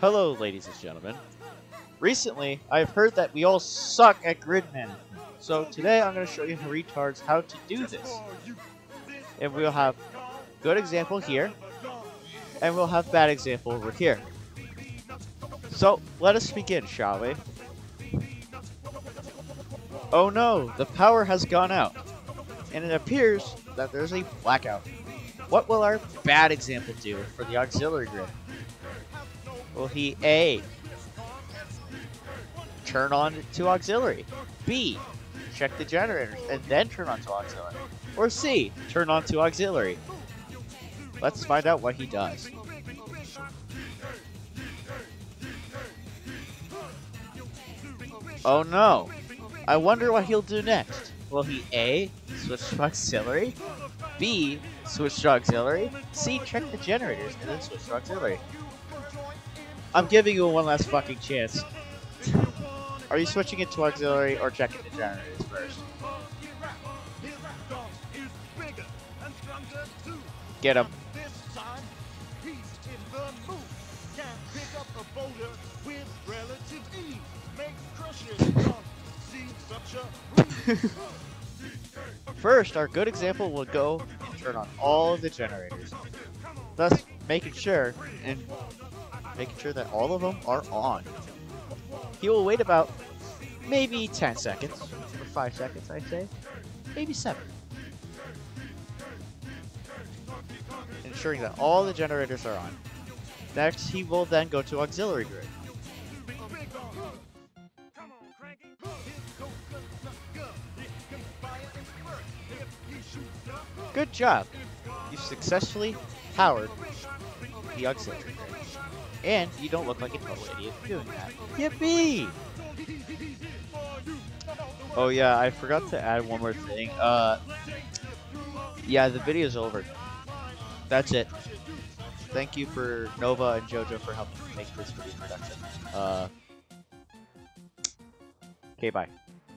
Hello, ladies and gentlemen. Recently, I've heard that we all suck at grid management. So today I'm going to show you retards how to do this. And we'll have good example here, and we'll have bad example over here. So, let us begin, shall we? Oh no, the power has gone out. And it appears that there's a blackout. What will our bad example do for the auxiliary grid? Will he A. Turn on to auxiliary. B. Check the generators and then turn on to auxiliary. Or C. Turn on to auxiliary. Let's find out what he does. Oh no. I wonder what he'll do next. Will he A. Switch to auxiliary? B. Switch to auxiliary? C. Check the generators and then switch to auxiliary. I'm giving you one last fucking chance. Are you switching it to auxiliary or checking the generators first? Get him. First, our good example will go and turn on all the generators, thus making sure and making sure that all of them are on. He will wait about maybe 10 seconds, or 5 seconds I'd say, maybe 7. Ensuring that all the generators are on. Next, he will then go to auxiliary grid. Good job! You successfully powered the auxiliary grid. And you don't look like a total idiot doing that. Yippee! Oh yeah, I forgot to add one more thing. Uh, yeah, the video's over. That's it. Thank you for Nova and JoJo for helping make this video production. Uh, okay, bye.